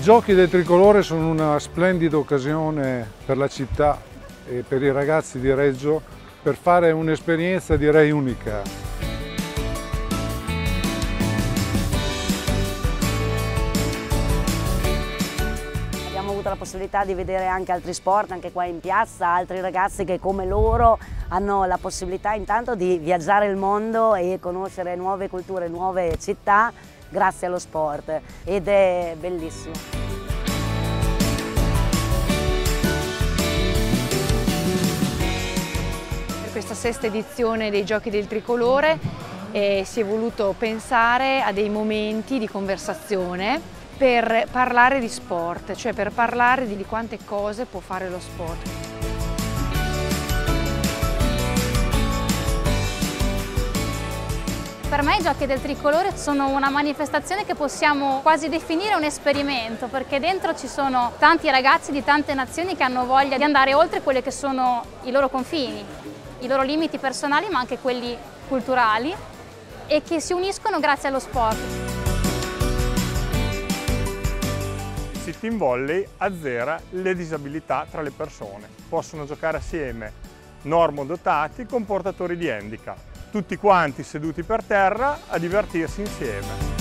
giochi del tricolore sono una splendida occasione per la città e per i ragazzi di Reggio per fare un'esperienza direi unica. Abbiamo avuto la possibilità di vedere anche altri sport, anche qua in piazza, altri ragazzi che come loro hanno la possibilità intanto di viaggiare il mondo e conoscere nuove culture, nuove città grazie allo sport ed è bellissimo. Per questa sesta edizione dei Giochi del Tricolore eh, si è voluto pensare a dei momenti di conversazione per parlare di sport, cioè per parlare di quante cose può fare lo sport. Per me i giochi del tricolore sono una manifestazione che possiamo quasi definire un esperimento perché dentro ci sono tanti ragazzi di tante nazioni che hanno voglia di andare oltre quelli che sono i loro confini, i loro limiti personali ma anche quelli culturali e che si uniscono grazie allo sport. Sit in Volley azzera le disabilità tra le persone. Possono giocare assieme normodotati con portatori di handicap tutti quanti seduti per terra a divertirsi insieme.